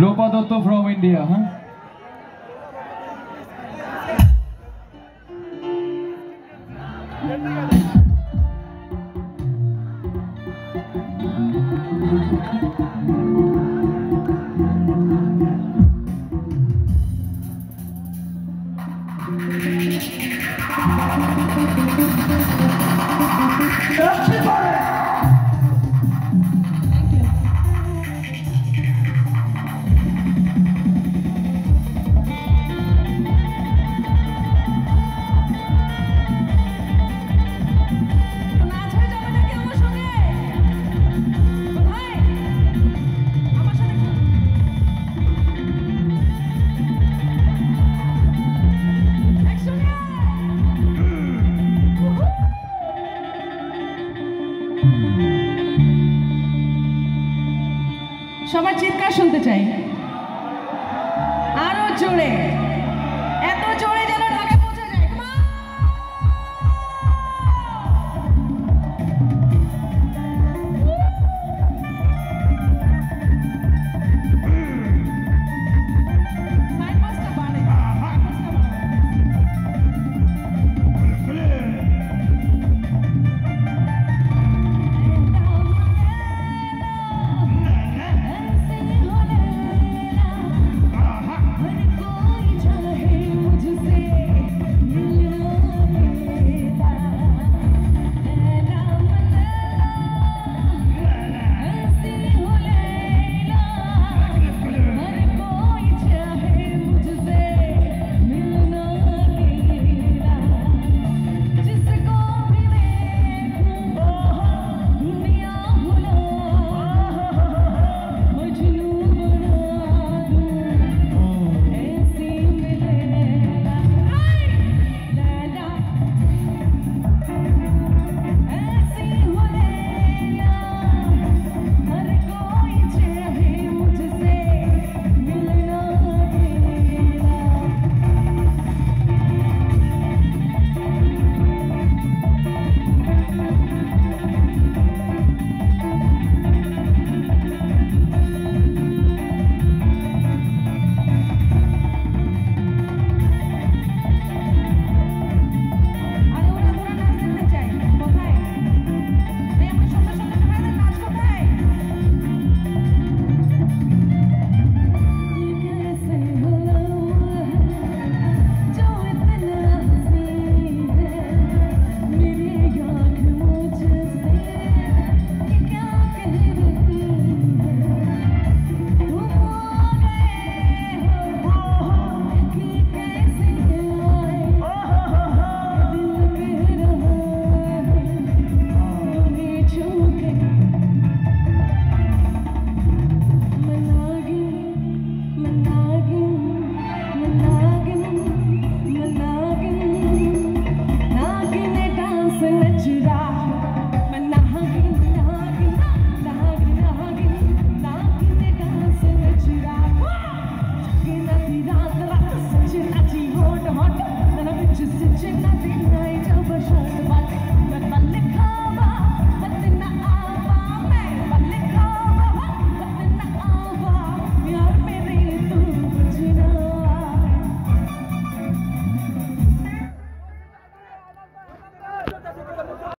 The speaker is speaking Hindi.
लोपा दत्त फ्रॉम इंडिया हाँ সবার চিৎকার শুনতে চাই। আরও জোরে এত জোরে